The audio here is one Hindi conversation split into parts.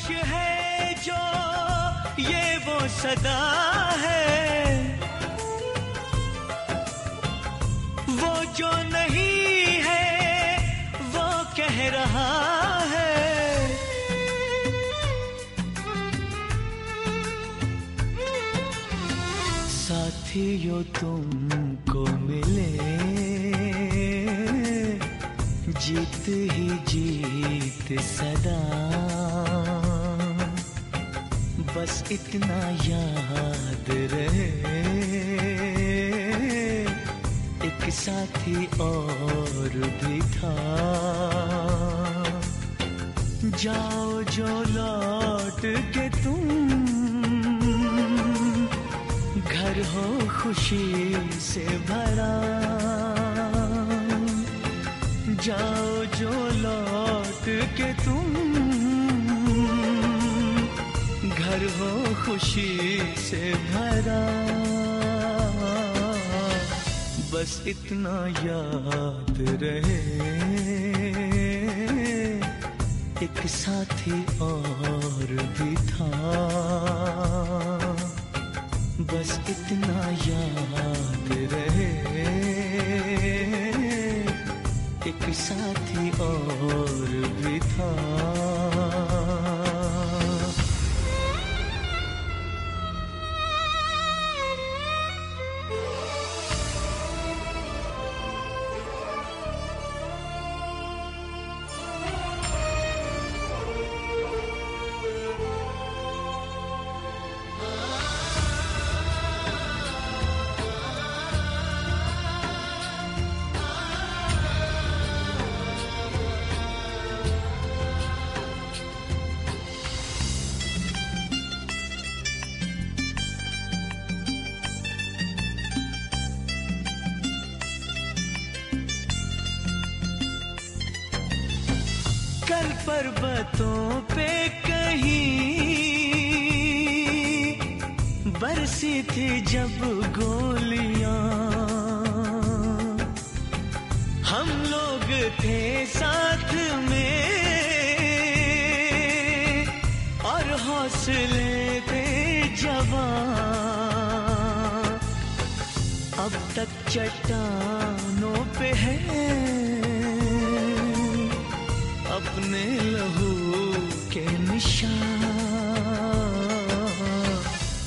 खामोश है जो ये वो सदा है। वो जो नहीं है, वो कह रहा है। साथियों, तुमको मिले, जीत ही जीत सदा। बस इतना याद रहे। एक साथी और भी था। जाओ जो लौट के तुम, घर हो खुशी से भरा। जाओ जो लौट के तुम हो खुशी से भरा। बस इतना याद रहे। एक साथी और भी था। बस इतना याद रहे। एक साथी और भी था। पर्वतों पे कहीं बरसी थी जब गोलियाँ। हम लोग थे साथ में और हौसले थे जवान। अब तक चट्टानों पे है अपने लहू के निशान।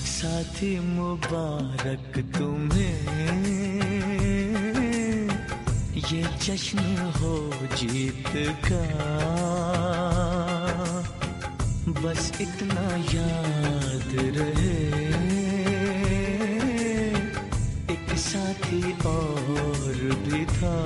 साथी मुबारक तुम्हें, ये जश्न हो जीत का। बस इतना याद रहे, एक साथी और भी था।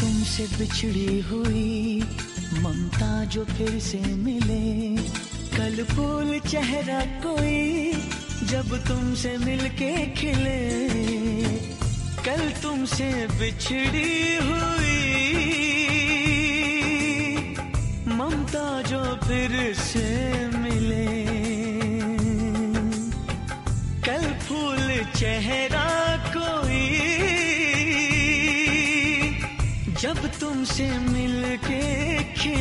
तुमसे बिछड़ी हुई ममता जो फिर से मिले। कल फूल चेहरा कोई जब तुमसे मिलके खिले। कल तुमसे बिछड़ी हुई ममता जो फिर से मिले। कल फूल चेहरा जब तुमसे मिलके खिले